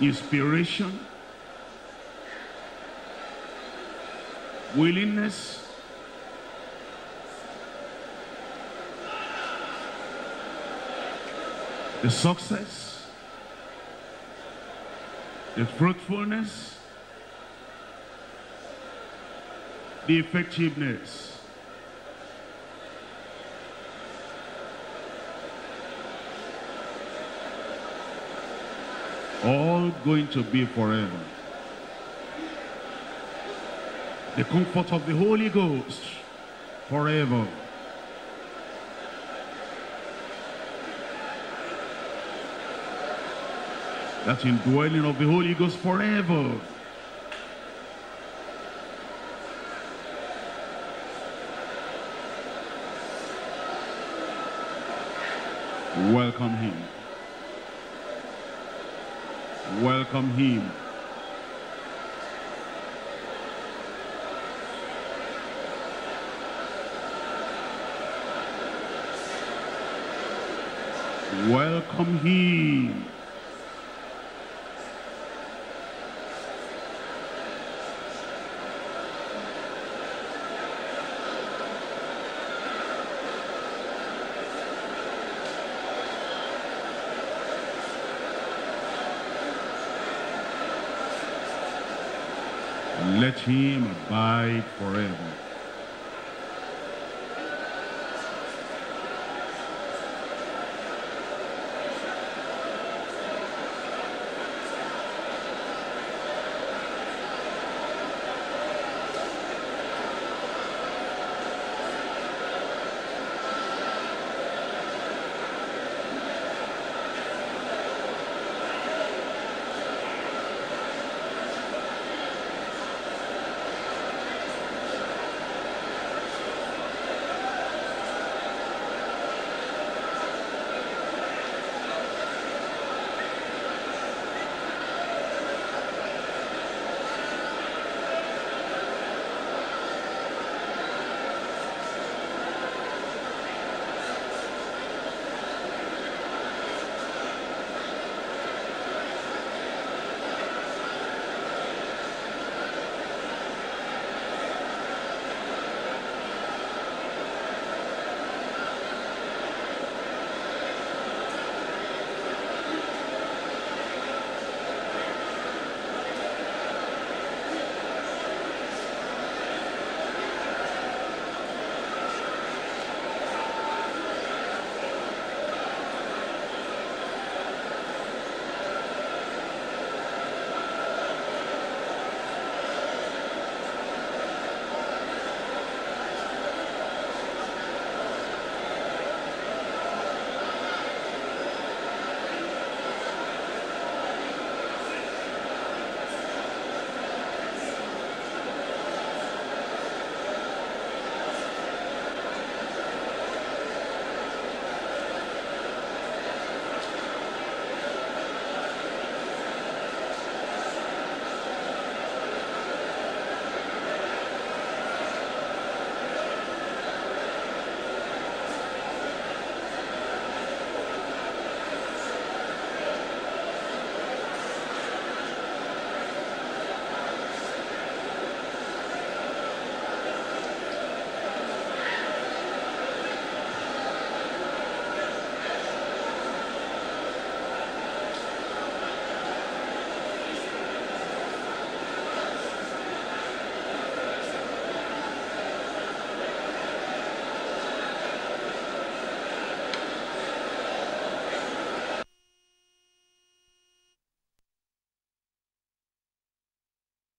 inspiration, willingness, the success, the fruitfulness, the effectiveness. All going to be forever. The comfort of the Holy Ghost forever. That indwelling of the Holy Ghost forever. Welcome him. Welcome him. Welcome him. Let him abide forever.